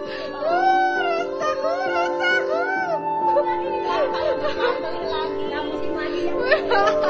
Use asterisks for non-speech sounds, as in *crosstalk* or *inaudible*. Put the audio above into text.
Ha ha ha! mandi. *laughs*